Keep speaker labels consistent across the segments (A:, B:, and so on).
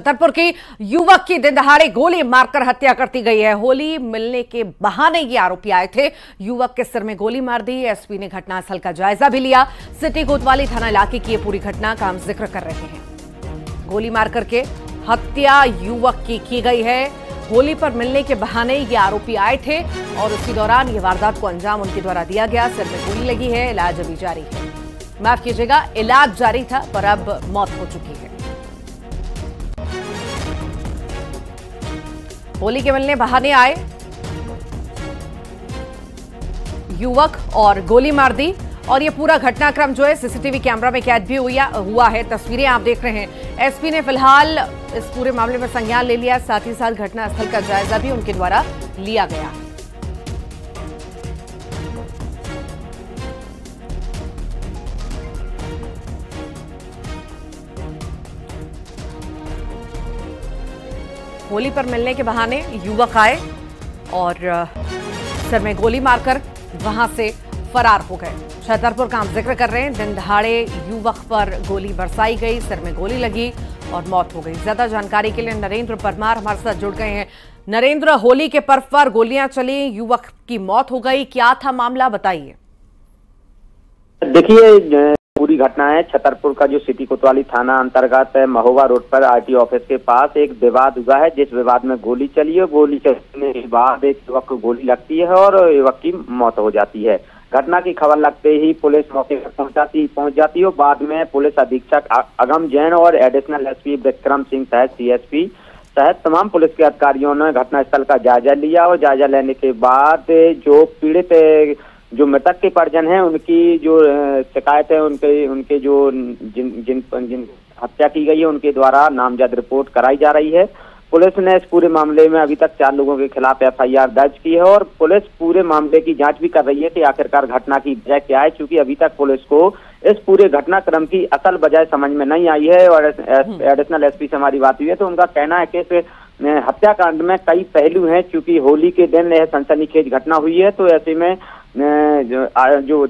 A: छतरपुर के युवक की दिन दहाड़े गोली मारकर हत्या करती गई है होली मिलने के बहाने ये आरोपी आए थे युवक के सिर में गोली मार दी एसपी ने घटनास्थल का जायजा भी लिया सिटी कोतवाली थाना इलाके की ये पूरी घटना का हम जिक्र कर रहे हैं गोली मार करके हत्या युवक की की गई है होली पर मिलने के बहाने ये आरोपी आए थे और उसी दौरान ये वारदात को अंजाम उनके द्वारा दिया गया सिर में गोली लगी है इलाज अभी जारी है माफ कीजिएगा इलाज जारी था पर अब मौत हो चुकी है होली के मिलने बहाने आए युवक और गोली मार दी और ये पूरा घटनाक्रम जो है सीसीटीवी कैमरा में कैद भी हुआ है तस्वीरें आप देख रहे हैं एसपी ने फिलहाल इस पूरे मामले में संज्ञान ले लिया साथ ही साथ घटनास्थल का जायजा भी उनके द्वारा लिया गया होली पर मिलने के बहाने युवक आए और सर में गोली मारकर वहां से फरार हो गए छतरपुर का हम जिक्र कर रहे हैं दिन दहाड़े युवक पर गोली बरसाई गई सर में गोली लगी और मौत हो गई ज्यादा जानकारी के लिए नरेंद्र परमार हमारे साथ जुड़ गए हैं नरेंद्र होली के पर्व पर गोलियां चली युवक की मौत हो गई क्या था मामला बताइए
B: देखिए पूरी घटना है छतरपुर का जो सिटी कोतवाली थाना अंतर्गत महोबा रोड पर आरटीओ ऑफिस के पास एक विवाद हुआ है जिस विवाद में गोली चली है गोली चलने के बाद एक युवक को गोली लगती है और युवक की मौत हो जाती है घटना की खबर लगते ही पुलिस मौके पर पहुंचाती पहुंच जाती है बाद में पुलिस अधीक्षक अगम जैन और एडिशनल एस विक्रम सिंह सहित सी सहित तमाम पुलिस के अधिकारियों ने घटनास्थल का जायजा लिया और जायजा लेने के बाद जो पीड़ित जो मृतक के परिजन हैं उनकी जो शिकायत है उनके उनके जो जिन जिन जिन हत्या की गई है उनके द्वारा नामजद रिपोर्ट कराई जा रही है पुलिस ने इस पूरे मामले में अभी तक चार लोगों के खिलाफ एफआईआर दर्ज की है और पुलिस पूरे मामले की जांच भी कर रही है कि आखिरकार घटना की वजह क्या है क्योंकि अभी तक पुलिस को इस पूरे घटनाक्रम की असल वजह समझ में नहीं आई है और हम्म। एडिशनल एसपी से हमारी बात हुई है तो उनका कहना है कि इस हत्याकांड में कई पहलू हैं क्यूँकी होली के दिन यह सनसनीखेज घटना हुई है तो ऐसे में जो जो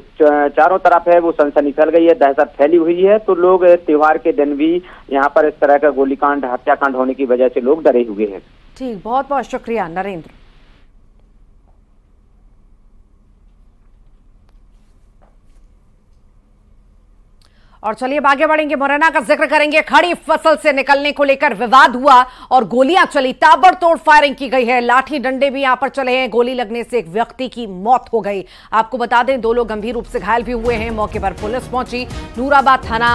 B: चारों तरफ है वो सनसनी फैल गई है दहशत फैली हुई है तो लोग त्योहार के दिन भी यहाँ पर इस तरह का गोलीकांड हत्याकांड होने की वजह से लोग डरे हुए हैं
A: ठीक बहुत बहुत शुक्रिया नरेंद्र और चलिए अब आगे बढ़ेंगे मुरैना का जिक्र करेंगे खड़ी फसल से निकलने को लेकर विवाद हुआ और गोलियां चली ताबड़तोड़ फायरिंग की गई है लाठी डंडे भी यहां पर चले हैं गोली लगने से एक व्यक्ति की मौत हो गई आपको बता दें दो लोग गंभीर रूप से घायल भी हुए हैं मौके पर पुलिस पहुंची नूराबाद थाना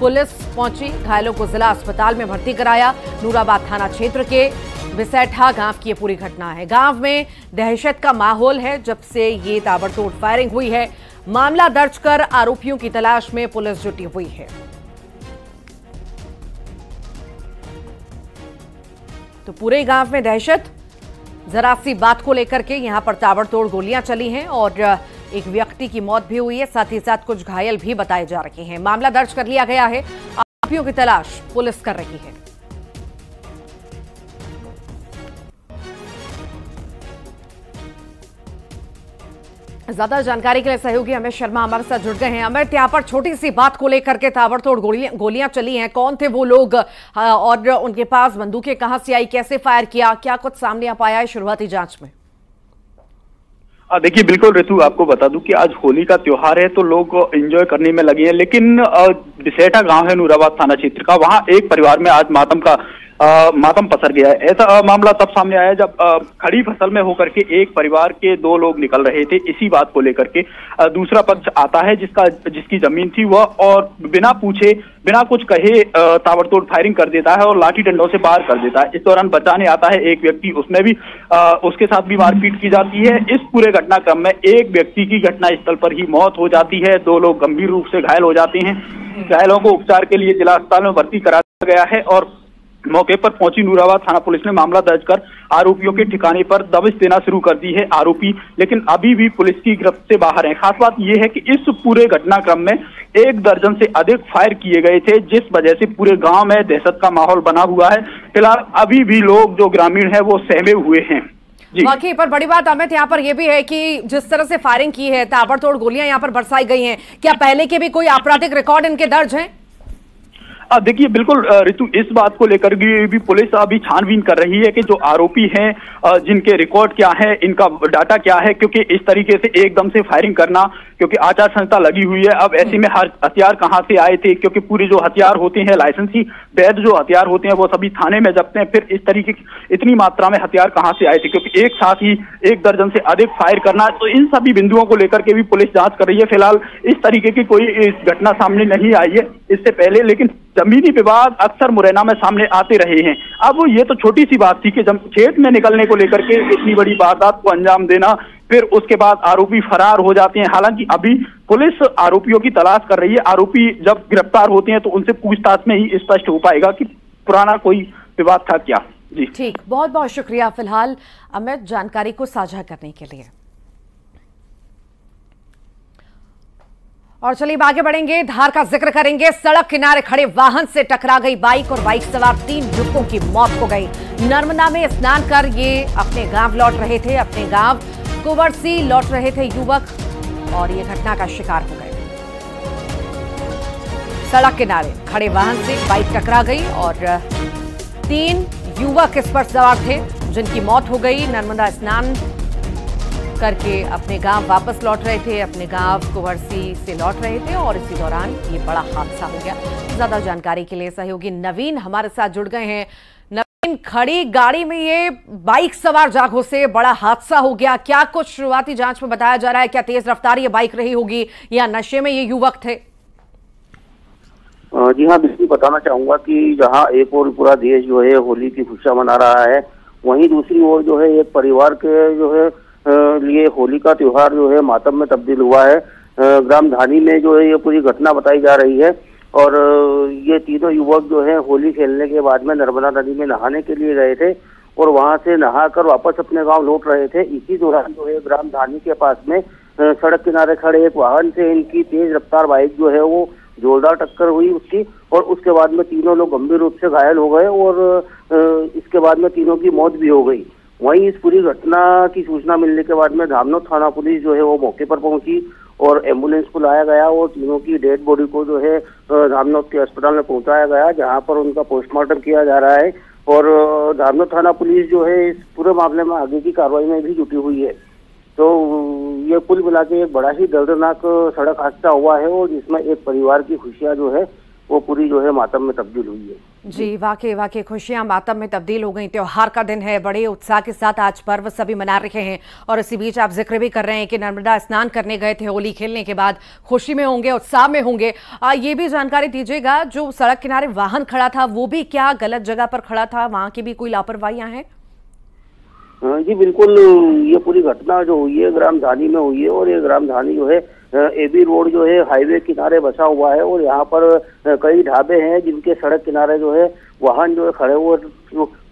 A: पुलिस पहुंची घायलों को जिला अस्पताल में भर्ती कराया नूराबाद थाना क्षेत्र के बिसैठा गांव की ये पूरी घटना है गांव में दहशत का माहौल है जब से ये ताबड़तोड़ फायरिंग हुई है मामला दर्ज कर आरोपियों की तलाश में पुलिस जुटी हुई है तो पूरे गांव में दहशत जरा सी बात को लेकर के यहां पर ताबड़तोड़ गोलियां चली हैं और एक व्यक्ति की मौत भी हुई है साथ ही साथ कुछ घायल भी बताए जा रहे हैं मामला दर्ज कर लिया गया है आरोपियों की तलाश पुलिस कर रही है ज्यादा जानकारी के लिए सहयोगी अमित शर्मा हमारे साथ जुड़ गए हैं अमित यहाँ पर छोटी सी बात को लेकर के ताबड़तोड़ गोलियां गोलियां चली हैं कौन थे वो लोग हाँ, और उनके पास बंदूकें कहां से आई कैसे फायर किया क्या कुछ सामने आ पाया है शुरुआती जांच में
C: हाँ, देखिए बिल्कुल ऋतु आपको बता दूं कि आज होली का त्यौहार है तो लोग एंजॉय करने में लगे हैं लेकिन बिसेटा गांव है नूराबाद थाना क्षेत्र का वहां एक परिवार में आज मातम का मातम पसर गया है ऐसा मामला तब सामने आया जब खड़ी फसल में होकर के एक परिवार के दो लोग निकल रहे थे इसी बात को लेकर के दूसरा पक्ष आता है जिसका जिसकी जमीन थी वह और बिना पूछे बिना कुछ कहे ताबड़तोड़ फायरिंग कर देता है और लाठी डंडों से बाहर कर देता है इस दौरान बचाने आता है एक व्यक्ति उसमें भी आ, उसके साथ भी मारपीट की जाती है इस पूरे घटनाक्रम में एक व्यक्ति की घटनास्थल पर ही मौत हो जाती है दो लोग गंभीर रूप से घायल हो जाते हैं घायलों को उपचार के लिए जिला अस्पताल में भर्ती करा गया है और मौके पर पहुंची नूराबाद थाना पुलिस ने मामला दर्ज कर आरोपियों के ठिकाने पर दबिश देना शुरू कर दी है आरोपी लेकिन अभी भी पुलिस की गिरफ्त से बाहर है खास बात यह है कि इस पूरे घटनाक्रम में एक दर्जन से अधिक फायर किए गए थे जिस वजह से पूरे गांव में दहशत का माहौल बना हुआ है फिलहाल अभी भी लोग जो ग्रामीण है वो सहमे हुए हैं
A: बाकी पर बड़ी बात अमित यहाँ पर यह भी है कि जिस तरह से फायरिंग की है ताबड़तोड़ गोलियां यहाँ पर बरसाई गई हैं क्या पहले के भी कोई आपराधिक रिकॉर्ड इनके दर्ज हैं
C: देखिए बिल्कुल ऋतु इस बात को लेकर भी पुलिस अभी छानबीन कर रही है कि जो आरोपी हैं जिनके रिकॉर्ड क्या है इनका डाटा क्या है क्योंकि इस तरीके से एकदम से फायरिंग करना क्योंकि आचार संहिता लगी हुई है अब ऐसे में हर हथियार कहां से आए थे क्योंकि पूरे जो हथियार होते हैं लाइसेंसी वैध जो हथियार होते हैं वो सभी थाने में जबते हैं फिर इस तरीके की इतनी मात्रा में हथियार कहां से आए थे क्योंकि एक साथ ही एक दर्जन से अधिक फायर करना तो इन सभी बिंदुओं को लेकर के भी पुलिस जांच कर रही है फिलहाल इस तरीके की कोई घटना सामने नहीं आई है इससे पहले लेकिन जमीनी विवाद अक्सर मुरैना में सामने आते रहे हैं अब ये तो छोटी सी बात थी कि खेत में निकलने को लेकर के इतनी बड़ी वारदात को अंजाम देना फिर उसके बाद आरोपी फरार हो जाते हैं हालांकि अभी पुलिस आरोपियों की तलाश कर रही है आरोपी जब गिरफ्तार होते हैं तो उनसे पूछताछ में ही स्पष्ट हो पाएगा कि पुराना कोई विवाद था क्या जी
A: ठीक बहुत बहुत शुक्रिया फिलहाल अमित जानकारी को साझा करने के लिए और चलिए आगे बढ़ेंगे धार का जिक्र करेंगे सड़क किनारे खड़े वाहन से टकरा गई बाइक और बाइक सवार तीन युवकों की मौत हो गई नर्मदा में स्नान कर ये अपने गांव लौट रहे थे अपने गांव कुवरसी लौट रहे थे युवक और ये घटना का शिकार हो गए सड़क किनारे खड़े वाहन से बाइक टकरा गई और तीन युवक इस पर सवार थे जिनकी मौत हो गई नर्मदा स्नान करके अपने गांव वापस लौट रहे थे अपने गांव कुंवरसी से लौट रहे थे और इसी दौरान ये बड़ा हादसा हो गया ज़्यादा जानकारी के लिए सहयोगी नवीन हमारे साथ जुड़ गए हैं नवीन खड़ी गाड़ी में ये बाइक सवार जागों से बड़ा हादसा हो गया क्या कुछ शुरुआती जांच में बताया जा रहा है क्या तेज रफ्तार ये बाइक रही होगी या नशे में ये युवक थे
D: जी हाँ बिल्कुल बताना चाहूंगा कि जहाँ एक और पूरा देश जो है होली की खुशियां मना रहा है वहीं दूसरी ओर जो है एक परिवार के जो है लिए होली का त्यौहार जो है मातम में तब्दील हुआ है ग्राम धानी में जो है ये पूरी घटना बताई जा रही है और ये तीनों युवक जो है होली खेलने के बाद में नर्मदा नदी में नहाने के लिए गए थे और वहाँ से नहाकर वापस अपने गांव लौट रहे थे इसी दौरान जो है ग्राम धानी के पास में सड़क किनारे खड़े एक वाहन से इनकी तेज रफ्तार बाइक जो है वो जोरदार टक्कर हुई उसकी और उसके बाद में तीनों लोग गंभीर रूप से घायल हो गए और इसके बाद में तीनों की मौत भी हो गई वहीं इस पूरी घटना की सूचना मिलने के बाद में धामनो थाना पुलिस जो है वो मौके पर पहुंची और एम्बुलेंस को लाया गया और तीनों की डेड बॉडी को जो है धामनोद के अस्पताल में पहुंचाया गया जहां पर उनका पोस्टमार्टम किया जा रहा है और धामनो थाना पुलिस जो है इस पूरे मामले में आगे की कार्रवाई में भी जुटी हुई है तो ये पुल मिला के एक बड़ा ही दर्दनाक सड़क हादसा हुआ है और जिसमें एक परिवार की खुशियाँ जो है वो पूरी जो है मातम में तब्दील हुई है
A: जी वाकई वाकई खुशियां मातम में तब्दील हो गई त्यौहार का दिन है बड़े उत्साह के साथ आज पर्व सभी मना रहे हैं और इसी बीच आप जिक्र भी कर रहे हैं कि नर्मदा स्नान करने गए थे होली खेलने के बाद खुशी में होंगे उत्साह में होंगे ये भी जानकारी दीजिएगा जो सड़क किनारे वाहन खड़ा था वो भी क्या गलत जगह पर खड़ा था वहाँ की भी कोई लापरवाही है
D: हाँ जी बिल्कुल ये पूरी घटना जो हुई है ग्राम धानी में हुई है और ये ग्राम धानी जो है ए बी रोड जो है हाईवे किनारे बसा हुआ है और यहाँ पर कई ढाबे हैं जिनके सड़क किनारे जो है वाहन जो है खड़े हुए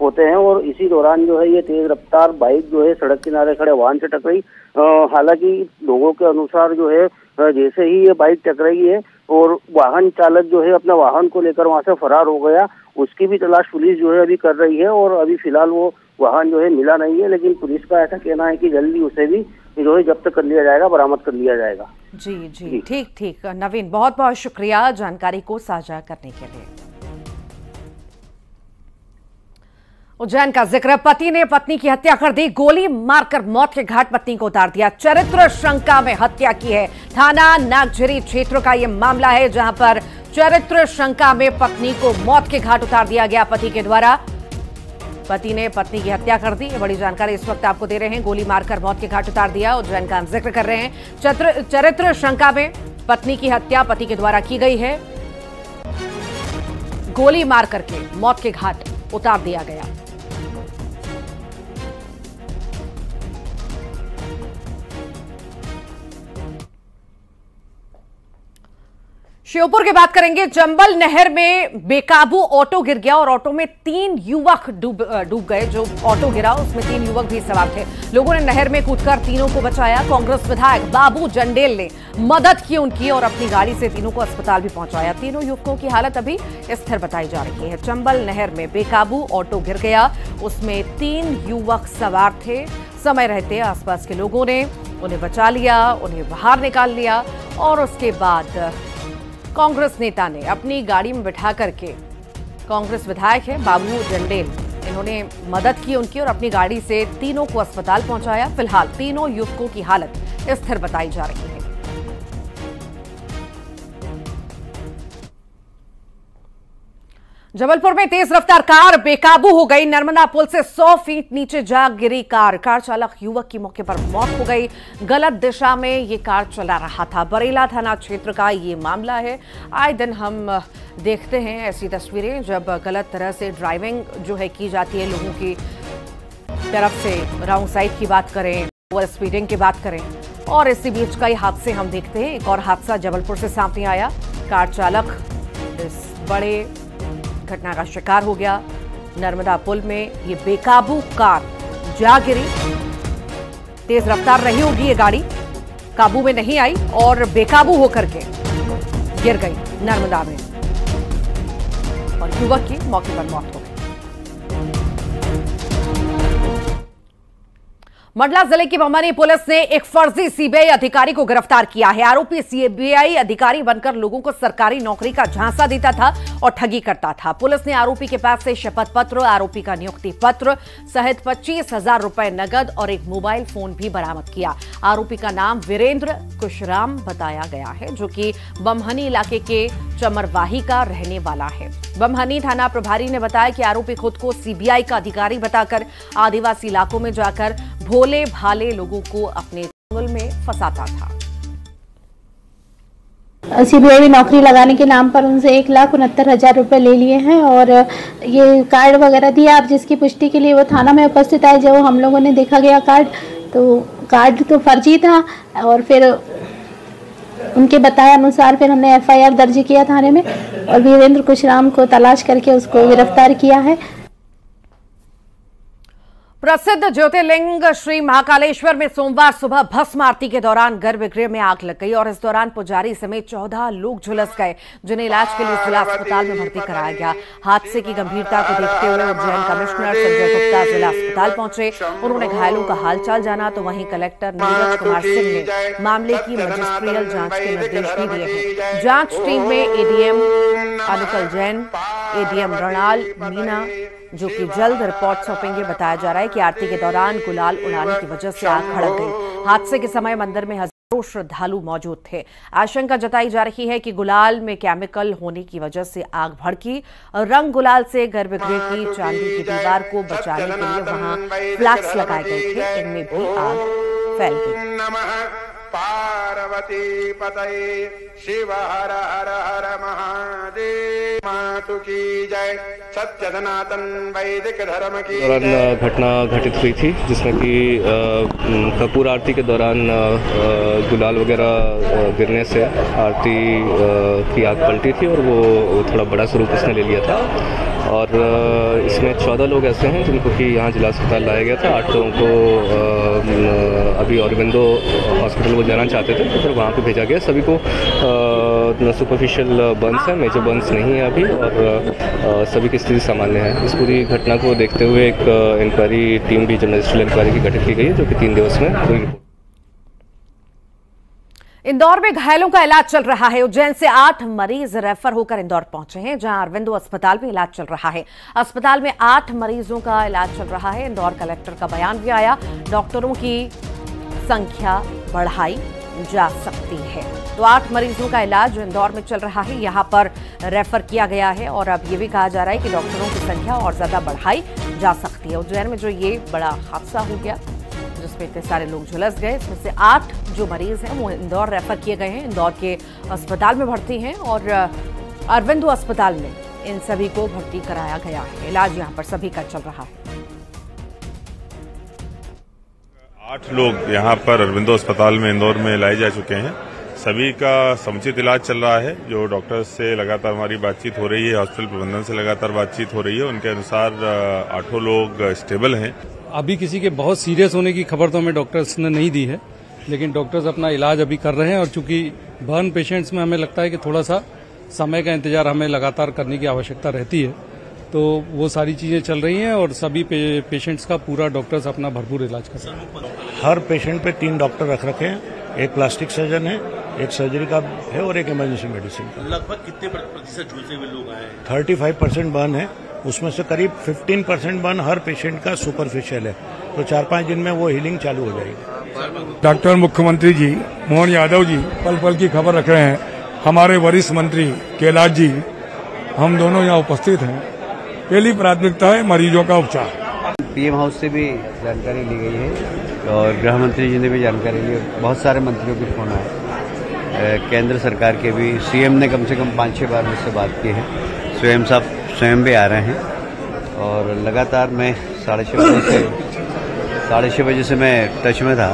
D: होते हैं और इसी दौरान जो है ये तेज रफ्तार बाइक जो है सड़क किनारे खड़े वाहन से टकराई हालांकि लोगों के अनुसार जो है जैसे ही ये बाइक टकराई है और वाहन चालक जो है अपना वाहन को लेकर वहाँ से फरार हो गया उसकी भी तलाश पुलिस जो है अभी कर रही है और अभी फिलहाल वो वाहन जो है मिला नहीं है लेकिन पुलिस का ऐसा कहना है कि जल्दी उसे भी जो है जब्त कर लिया जाएगा बरामद कर लिया जाएगा
A: जी जी ठीक ठीक नवीन बहुत बहुत शुक्रिया जानकारी को साझा करने के लिए उज्जैन का जिक्र पति ने पत्नी की हत्या कर दी गोली मारकर मौत के घाट पत्नी को उतार दिया चरित्र शंका में हत्या की है थाना नागझरी क्षेत्र का यह मामला है जहां पर चरित्र शंका में पत्नी को मौत के घाट उतार दिया गया पति के द्वारा पति ने पत्नी की हत्या कर दी बड़ी जानकारी इस वक्त आपको दे रहे हैं गोली मारकर मौत के घाट उतार दिया उज्जैन का हम जिक्र कर रहे हैं चरित्र चरित्र शंका में पत्नी की हत्या पति के द्वारा की गई है गोली मार करके मौत के घाट उतार दिया गया श्योपुर की बात करेंगे चंबल नहर में बेकाबू ऑटो गिर गया और ऑटो में तीन युवक डूब डूब गए जो ऑटो गिरा उसमें तीन युवक भी सवार थे लोगों ने नहर में कूदकर तीनों को बचाया कांग्रेस विधायक बाबू जंडेल ने मदद की उनकी और अपनी गाड़ी से तीनों को अस्पताल भी पहुंचाया तीनों युवकों की हालत अभी स्थिर बताई जा रही है चंबल नहर में बेकाबू ऑटो गिर गया उसमें तीन युवक सवार थे समय रहते आसपास के लोगों ने उन्हें बचा लिया उन्हें बाहर निकाल लिया और उसके बाद कांग्रेस नेता ने अपनी गाड़ी में बिठा करके कांग्रेस विधायक है बाबू जंडेल इन्होंने मदद की उनकी और अपनी गाड़ी से तीनों को अस्पताल पहुंचाया फिलहाल तीनों युवकों की हालत स्थिर बताई जा रही है जबलपुर में तेज रफ्तार कार बेकाबू हो गई नर्मदा पुल से 100 फीट नीचे जा गिरी कार कार चालक युवक की मौके पर मौत हो गई गलत दिशा में ये कार चला रहा था बरेला थाना क्षेत्र का ये मामला है आए दिन हम देखते हैं ऐसी तस्वीरें जब गलत तरह से ड्राइविंग जो है की जाती है लोगों की तरफ से राउंड साइड की बात करें ओवर स्पीडिंग की बात करें और इसी बीच का ही हादसे हम देखते हैं एक और हादसा जबलपुर से सामने आया कार चालक इस बड़े घटना का शिकार हो गया नर्मदा पुल में ये बेकाबू कार जा गिरी तेज रफ्तार रही होगी ये गाड़ी काबू में नहीं आई और बेकाबू होकर के गिर गई नर्मदा में और युवक की मौके पर मौत हो मंडला जिले की बमनी पुलिस ने एक फर्जी सीबीआई अधिकारी को गिरफ्तार किया है आरोपी सीबीआई अधिकारी बनकर लोगों को सरकारी नौकरी का झांसा देता था और ठगी करता था पुलिस ने आरोपी के पास से शपथ पत्र आरोपी का नियुक्ति पत्र सहित पच्चीस हजार रूपए नगद और एक मोबाइल फोन भी बरामद किया आरोपी का नाम वीरेंद्र कुशराम बताया गया है जो की बमहनी इलाके के चमरवाही का रहने वाला है बमहनी थाना प्रभारी ने बताया कि आरोपी खुद को सीबीआई का अधिकारी बताकर आदिवासी इलाकों में जाकर भोल भोले भाले लोगों को अपने जंगल में फंसाता था सीबीआई में नौकरी लगाने के
B: नाम पर उनसे एक लाख उनहत्तर हजार रुपए ले लिए हैं और ये कार्ड वगैरह दिया आप जिसकी पुष्टि के लिए वो थाना में उपस्थित आए जब हम लोगों ने देखा गया कार्ड तो कार्ड तो फर्जी था और फिर उनके बताए अनुसार फिर हमने एफआईआर दर्ज किया थाने में और वीरेंद्र कुशराम को तलाश करके उसको गिरफ्तार किया है
A: प्रसिद्ध ज्योतिर्लिंग श्री महाकालेश्वर में सोमवार सुबह भस्म आरती के दौरान गर्भगृह में आग लग गई और इस दौरान पुजारी समेत चौदह लोग झुलस गए जिन्हें इलाज के लिए जिला अस्पताल में भर्ती कराया गया हादसे की गंभीरता को देखते हुए उज्जैन कमिश्नर संजय गुप्ता जिला अस्पताल पहुंचे उन्होंने घायलों का हालचाल जाना तो वहीं कलेक्टर नीरज कुमार सिंह ने मामले की मजिस्ट्रियल जांच के निर्देश भी दिए हैं जांच टीम में एडीएम अनुकल जैन एडीएम रणाल मीना जो कि जल्द रिपोर्ट सौंपेंगे बताया जा रहा है कि की आरती के दौरान गुलाल उड़ाने की वजह से आग भड़क गई हादसे के समय मंदिर में हजारों श्रद्धालु मौजूद थे आशंका जताई जा रही है कि गुलाल में केमिकल होने की वजह से आग भड़की और रंग गुलाल से गर्भगृह की चांदी की दीवार को बचाने के लिए वहां फ्लैक्स लगाए गए थे इनमें भी आग फैल
C: गई पार्वती पतये शिव हर हर हर महादेव मातु की जय सत्य सनातन वैदिक धर्म की दौरान घटना घटित हुई थी जिसमें कि कपूर आरती के दौरान गुलाल वगैरह गिरने से आरती की आग पलटी थी और वो थोड़ा बड़ा स्वरूप उसने ले लिया था और इसमें चौदह लोग ऐसे हैं जिनको कि यहाँ जिला अस्पताल लाया गया था आठ लोगों को अभी औरबिंदो हॉस्पिटल को जाना चाहते थे तो फिर वहाँ पे भेजा गया सभी को सुपरफिशियल बंस है मेजर बंस नहीं है अभी और सभी की स्थिति सामान्य है इस पूरी घटना को देखते हुए एक इंक्वायरी टीम भी जर्नलिस्टल इंक्वायरी की गठित की गई है जो कि तीन दिवस में पूरी
A: इंदौर में घायलों का इलाज चल रहा है उज्जैन से आठ मरीज रेफर होकर इंदौर पहुंचे हैं जहां अरविंदो अस्पताल में इलाज चल रहा है अस्पताल में आठ मरीजों का इलाज चल रहा है इंदौर कलेक्टर का बयान भी आया डॉक्टरों की संख्या बढ़ाई जा सकती है तो आठ मरीजों का इलाज इंदौर में चल रहा है यहाँ पर रेफर किया गया है और अब ये भी कहा जा रहा है कि डॉक्टरों की संख्या और ज्यादा बढ़ाई जा सकती है उज्जैन में जो ये बड़ा हादसा हो गया जिसमें इतने सारे लोग झुलस गए इसमें से आठ जो मरीज हैं वो इंदौर रेफर किए गए हैं इंदौर के अस्पताल में भर्ती हैं और अरविंदो अस्पताल में इन सभी को भर्ती कराया गया है इलाज यहाँ पर सभी का चल रहा है
D: आठ लोग यहाँ पर अरविंदो अस्पताल में इंदौर में लाए जा चुके हैं सभी का समुचित इलाज चल रहा है जो डॉक्टर्स से लगातार हमारी बातचीत हो रही है हॉस्पिटल प्रबंधन से लगातार बातचीत हो रही है उनके अनुसार आठों लोग स्टेबल हैं अभी किसी के बहुत सीरियस होने की खबर तो हमें डॉक्टर्स ने नहीं दी है लेकिन डॉक्टर्स अपना इलाज अभी कर रहे हैं और चूंकि बर्न पेशेंट्स में हमें लगता है कि थोड़ा सा समय का इंतजार हमें लगातार करने की आवश्यकता रहती है तो वो सारी चीज़ें चल रही हैं और सभी पे, पेशेंट्स का पूरा डॉक्टर्स अपना भरपूर इलाज कर रहे हैं हर पेशेंट पे तीन डॉक्टर रख रखे हैं एक प्लास्टिक सर्जन है एक सर्जरी का है और एक इमरजेंसी मेडिसिन का लगभग कितने प्रतिशत झूलते हुए लोग आए थर्टी फाइव परसेंट बर्न है उसमें से करीब फिफ्टीन परसेंट बर्न हर पेशेंट का सुपरफिशियल है तो चार पांच दिन में वो हीलिंग चालू हो जाएगी
C: डॉक्टर मुख्यमंत्री जी मोहन यादव जी पल पल की खबर रख रहे हैं हमारे वरिष्ठ मंत्री कैलाश जी हम दोनों यहाँ उपस्थित हैं पहली प्राथमिकता है मरीजों
D: का उपचार पीएम हाउस से भी
B: जानकारी ली गई
D: है
C: और गृह मंत्री
D: जी ने भी जानकारी ली बहुत सारे मंत्रियों के फोन आए केंद्र सरकार के भी सीएम ने कम से कम पाँच छः बार मुझसे बात की है स्वयं साहब स्वयं भी आ रहे हैं और लगातार मैं साढ़े छः बजे से साढ़े छः बजे से मैं टच में था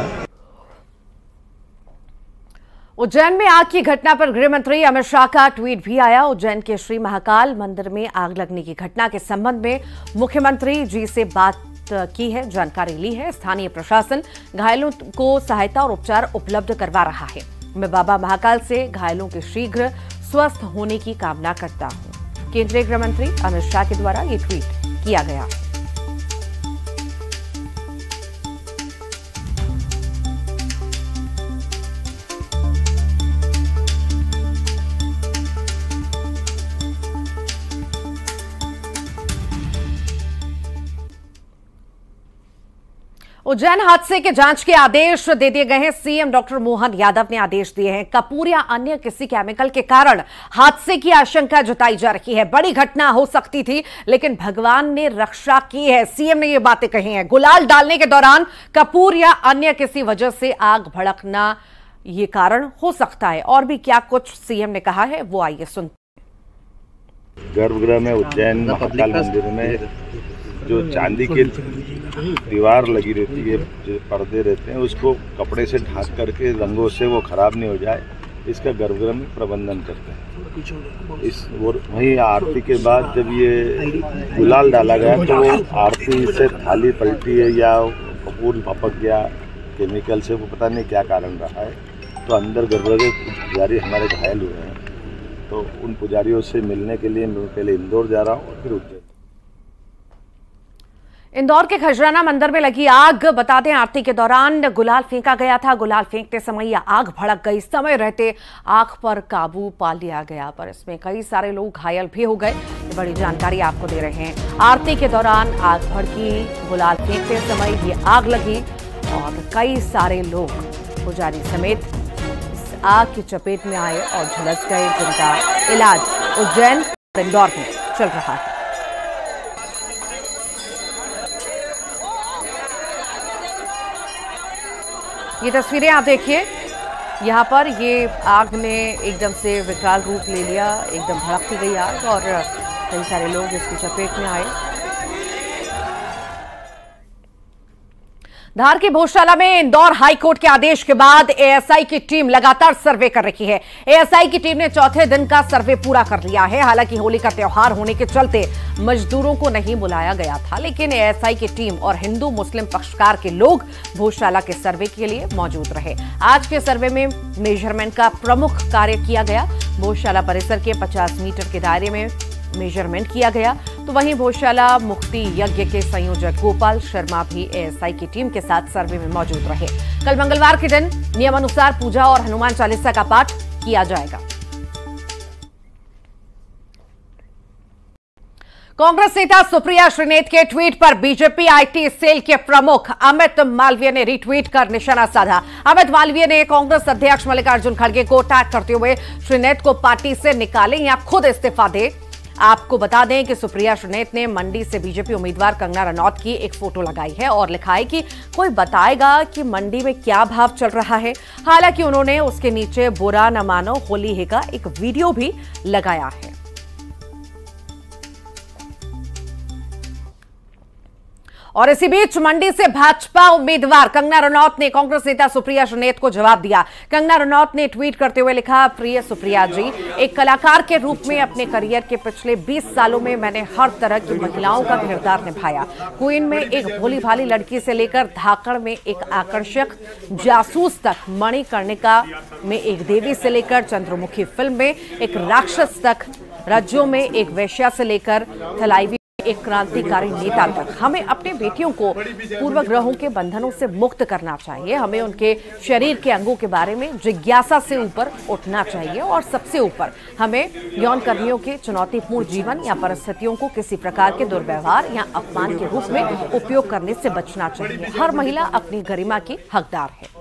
A: उज्जैन में आग की घटना पर गृह मंत्री अमित शाह का ट्वीट भी आया उज्जैन के श्री महाकाल मंदिर में आग लगने की घटना के संबंध में मुख्यमंत्री जी से बात की है जानकारी ली है स्थानीय प्रशासन घायलों को सहायता और उपचार उपलब्ध करवा रहा है मैं बाबा महाकाल से घायलों के शीघ्र स्वस्थ होने की कामना करता हूं। केंद्रीय गृह मंत्री अमित शाह के द्वारा ये ट्वीट किया गया उज्जैन हादसे के जांच के आदेश दे दिए गए हैं सीएम डॉक्टर मोहन यादव ने आदेश दिए हैं कपूर या अन्य किसी केमिकल के कारण हादसे की आशंका जताई जा रही है बड़ी घटना हो सकती थी लेकिन भगवान ने रक्षा की है सीएम ने ये बातें कही हैं गुलाल डालने के दौरान कपूर या अन्य किसी वजह से आग भड़कना ये कारण हो सकता है और भी क्या कुछ सीएम ने कहा है वो आइए सुन
D: गर्भगृह में उज्जैन मंदिर में जो चांदी के दीवार लगी रहती है जो पर्दे रहते हैं उसको कपड़े से ढांक करके रंगों से वो ख़राब नहीं हो जाए इसका गर्भगृह में प्रबंधन करते
A: हैं
D: इस वो वहीं आरती के बाद जब ये गुलाल डाला गया तो वो आरती से थाली पलटी है या कपूर भपक गया केमिकल से वो पता नहीं क्या कारण रहा है तो अंदर गर्भगृह के पुजारी हमारे घायल हुए हैं तो उन पुजारियों से मिलने के लिए मैं पहले इंदौर जा रहा हूँ फिर उज्जैन
A: इंदौर के खजराना मंदिर में लगी आग बताते हैं आरती के दौरान गुलाल फेंका गया था गुलाल फेंकते समय यह आग भड़क गई समय रहते आग पर काबू पा लिया गया पर इसमें कई सारे लोग घायल भी हो गए बड़ी जानकारी आपको दे रहे हैं आरती के दौरान आग भड़की गुलाल फेंकते समय ये आग लगी और कई सारे लोग पुजारी समेत इस आग की चपेट में आए और झुलस गए जिनका इलाज उज्जैन इंदौर में चल रहा है ये तस्वीरें आप देखिए यहाँ पर ये आग ने एकदम से विकराल रूप ले लिया एकदम भड़कती गई आग और कई सारे लोग इसकी चपेट में आए धार की भोजशाला में इंदौर हाईकोर्ट के आदेश के बाद एएसआई की टीम लगातार सर्वे कर रही है एएसआई की टीम ने चौथे दिन का सर्वे पूरा कर लिया है हालांकि होली का त्योहार होने के चलते मजदूरों को नहीं बुलाया गया था लेकिन एएसआई की टीम और हिंदू मुस्लिम पक्षकार के लोग भोजशाला के सर्वे के लिए मौजूद रहे आज के सर्वे में मेजरमेंट का प्रमुख कार्य किया गया भोजशाला परिसर के पचास मीटर के दायरे में मेजरमेंट किया गया तो वहीं भोशाला मुक्ति यज्ञ के संयोजक गोपाल शर्मा भी एएसआई की टीम के साथ सर्वे में मौजूद रहे कल मंगलवार के दिन नियमानुसार पूजा और हनुमान चालीसा का पाठ किया जाएगा कांग्रेस नेता सुप्रिया श्रीनेत के ट्वीट पर बीजेपी आईटी सेल के प्रमुख अमित मालवीय ने रीट्वीट कर निशाना साधा अमित मालवीय ने कांग्रेस अध्यक्ष मल्लिकार्जुन खड़गे को अटैक करते हुए श्रीनेत को पार्टी से निकालें या खुद इस्तीफा दें आपको बता दें कि सुप्रिया सुनेत ने मंडी से बीजेपी उम्मीदवार कंगना रनौत की एक फोटो लगाई है और लिखा है कि कोई बताएगा कि मंडी में क्या भाव चल रहा है हालांकि उन्होंने उसके नीचे बुरा न मानो होली का एक वीडियो भी लगाया है और इसी बीच मंडी से भाजपा उम्मीदवार कंगना रनौत ने कांग्रेस नेता सुप्रिया सुनेत को जवाब दिया कंगना रनौत ने ट्वीट करते हुए लिखा प्रिय सुप्रिया जी एक कलाकार के रूप में अपने करियर के पिछले 20 सालों में मैंने हर तरह की महिलाओं का किरदार निभाया क्वीन में एक भोली भाली लड़की से लेकर धाकड़ में एक आकर्षक जासूस तक मणिकर्णिका में एक देवी से लेकर चंद्रमुखी फिल्म में एक राक्षस तक राज्यों में एक वैश्या से लेकर थलाईवी एक क्रांतिकारी नेता तक हमें अपने बेटियों को पूर्वग्रहों के बंधनों से मुक्त करना चाहिए हमें उनके शरीर के अंगों के बारे में जिज्ञासा से ऊपर उठना चाहिए और सबसे ऊपर हमें यौन कर्मियों के चुनौतीपूर्ण जीवन या परिस्थितियों को किसी प्रकार के दुर्व्यवहार या अपमान के रूप में उपयोग करने से बचना चाहिए हर महिला अपनी गरिमा की हकदार है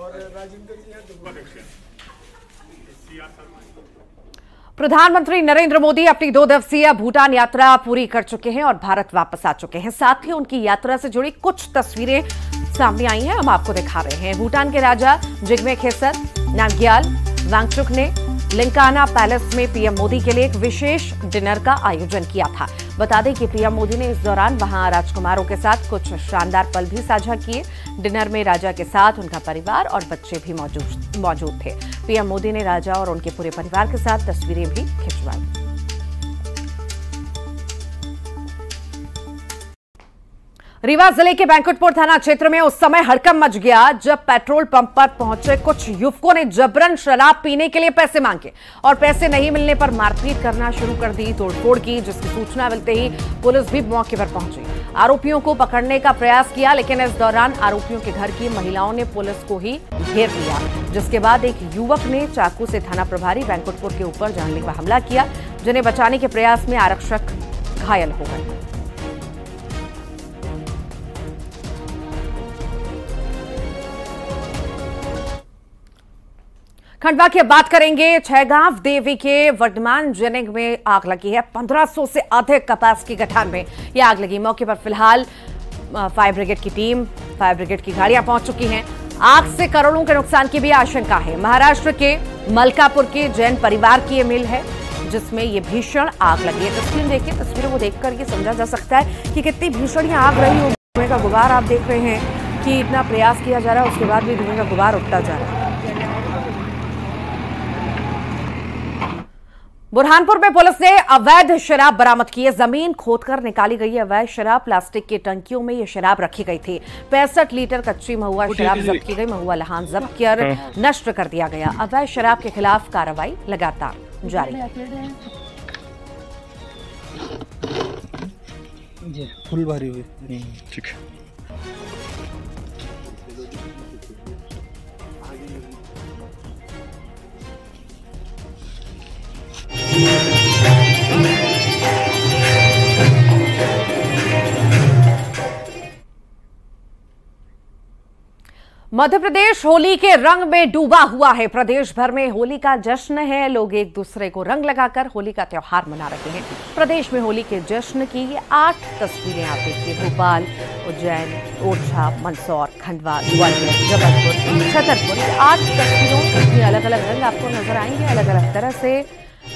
A: प्रधानमंत्री नरेंद्र मोदी अपनी दो दिवसीय भूटान यात्रा पूरी कर चुके हैं और भारत वापस आ चुके हैं साथ ही उनकी यात्रा से जुड़ी कुछ तस्वीरें सामने आई हैं हम आपको दिखा रहे हैं भूटान के राजा जिग्मे खेसर नामग्याल वांगचुक ने लिंकाना पैलेस में पीएम मोदी के लिए एक विशेष डिनर का आयोजन किया था बता दें कि पीएम मोदी ने इस दौरान वहां राजकुमारों के साथ कुछ शानदार पल भी साझा किए डिनर में राजा के साथ उनका परिवार और बच्चे भी मौजूद थे पीएम मोदी ने राजा और उनके पूरे परिवार के साथ तस्वीरें भी खिंचवाई रीवा जिले के बैंकुटपुर थाना क्षेत्र में उस समय हड़कम मच गया जब पेट्रोल पंप पर पहुंचे कुछ युवकों ने जबरन शराब पीने के लिए पैसे मांगे और पैसे नहीं मिलने पर मारपीट करना शुरू कर दी तोड़फोड़ की जिसकी सूचना मिलते ही पुलिस भी मौके पर पहुंची आरोपियों को पकड़ने का प्रयास किया लेकिन इस दौरान आरोपियों के घर की महिलाओं ने पुलिस को ही घेर लिया जिसके बाद एक युवक ने चाकू से थाना प्रभारी बैंकुटपुर के ऊपर जानलेवा हमला किया जिन्हें बचाने के प्रयास में आरक्षक घायल हो गए खंडवा की बात करेंगे छैगांव देवी के वर्धमान जेनिंग में आग लगी है 1500 से अधिक कपास की गठान में यह आग लगी मौके पर फिलहाल फायर ब्रिगेड की टीम फायर ब्रिगेड की गाड़ियां पहुंच चुकी हैं आग से करोड़ों के नुकसान की भी आशंका है महाराष्ट्र के मलकापुर के जैन परिवार की ये मिल है जिसमें ये भीषण आग लगी है तस्वीर देखिए तस्वीरों को देख ये समझा जा सकता है कि कितनी भीषण ये आग रही हो धुएं का गुबार आप देख रहे हैं कि इतना प्रयास किया जा रहा है उसके बाद भी धुएं का गुबार उठता जा रहा है बुरहानपुर में पुलिस ने अवैध शराब बरामद की है जमीन खोदकर निकाली गई अवैध शराब प्लास्टिक की टंकियों में ये शराब रखी गई थी पैंसठ लीटर कच्ची महुआ शराब जब्त की गई महुआ लहान जब्त कर हाँ। नष्ट कर दिया गया अवैध शराब के खिलाफ कार्रवाई लगातार जारी फुल भारी हुई ठीक है मध्य प्रदेश होली के रंग में डूबा हुआ है प्रदेश भर में होली का जश्न है लोग एक दूसरे को रंग लगाकर होली का त्यौहार मना रहे हैं प्रदेश में होली के जश्न की ये आठ तस्वीरें आप देखिए भोपाल उज्जैन ओरछा मंदसौर खंडवा ग्वालियर जबलपुर छतरपुर आठ तस्वीरों में अलग अलग रंग आपको नजर आएंगे अलग अलग तरह से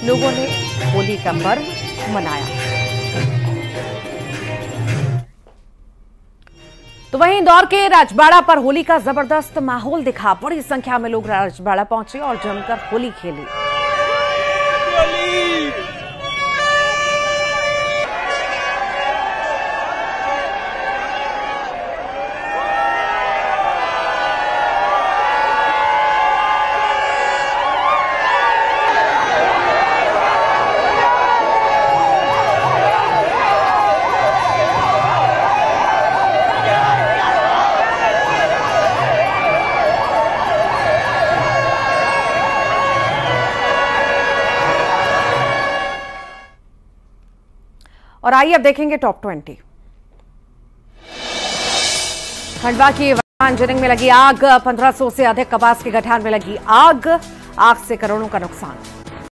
A: लोगों ने होली का पर्व मनाया तो वहीं इंदौर के राजबाड़ा पर होली का जबरदस्त माहौल दिखा बड़ी संख्या में लोग राजबाड़ा पहुंचे और जमकर होली खेली आइए अब देखेंगे टॉप ट्वेंटी खंडवा की जनिंग में लगी आग 1500 से अधिक कपास के गठान में लगी आग आग से करोड़ों का नुकसान